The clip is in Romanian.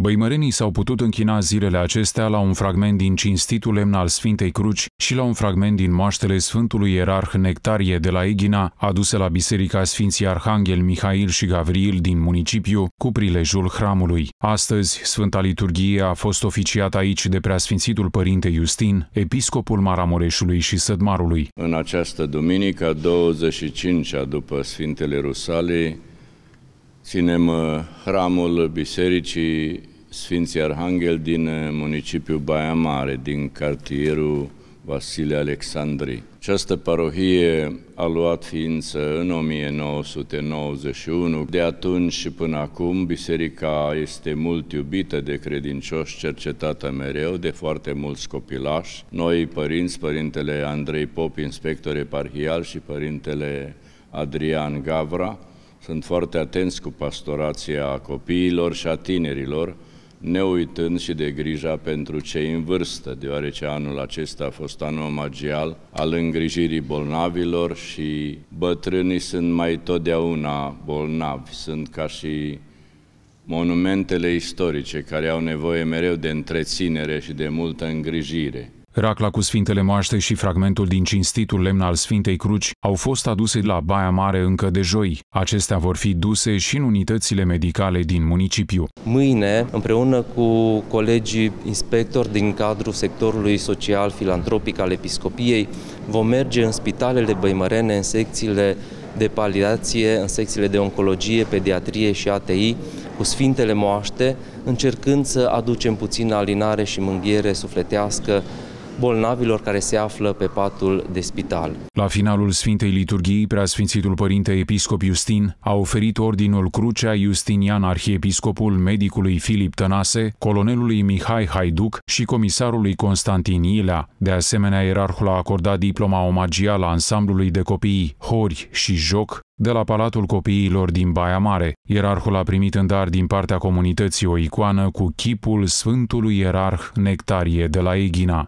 Băimărenii s-au putut închina zilele acestea la un fragment din cinstitul lemn al Sfintei Cruci și la un fragment din moaștele Sfântului Ierarh Nectarie de la Eghina, aduse la Biserica Sfinții Arhanghel Mihail și Gavril din municipiu, cu prilejul hramului. Astăzi, Sfânta Liturghie a fost oficiată aici de Preasfințitul Părinte Justin, episcopul Maramureșului și Sădmarului. În această duminică, 25-a după Sfintele Rusalii, ținem uh, hramul Bisericii Sfinții Arhanghel din uh, municipiul Baia Mare, din cartierul Vasile Alexandri. Această parohie a luat ființă în 1991. De atunci și până acum, biserica este mult iubită de credincioși, cercetată mereu de foarte mulți copilași. Noi, părinți, părintele Andrei Pop, inspector eparhial și părintele Adrian Gavra, sunt foarte atenți cu pastorația copiilor și a tinerilor, ne uitând și de grija pentru cei în vârstă, deoarece anul acesta a fost anul omagial al îngrijirii bolnavilor și bătrânii sunt mai totdeauna bolnavi, sunt ca și monumentele istorice care au nevoie mereu de întreținere și de multă îngrijire. Racla cu Sfintele Moaște și fragmentul din cinstitul lemn al Sfintei Cruci au fost aduse la Baia Mare încă de joi. Acestea vor fi duse și în unitățile medicale din municipiu. Mâine, împreună cu colegii inspectori din cadrul sectorului social filantropic al Episcopiei, vom merge în spitalele băimărene, în secțiile de paliație, în secțiile de oncologie, pediatrie și ATI, cu Sfintele Moaște, încercând să aducem puțină alinare și mânghiere sufletească bolnavilor care se află pe patul de spital. La finalul Sfintei Liturghii, Preasfințitul Părinte Episcop Justin a oferit ordinul Crucea Justinian Arhiepiscopul medicului Filip Tănase, colonelului Mihai Haiduc și comisarului Constantin Ilea. De asemenea, ierarhul a acordat diploma omagială ansamblului de copii Hori și Joc de la Palatul Copiilor din Baia Mare. Ierarhul a primit în dar din partea comunității o icoană cu chipul Sfântului Ierarh Nectarie de la Eghina.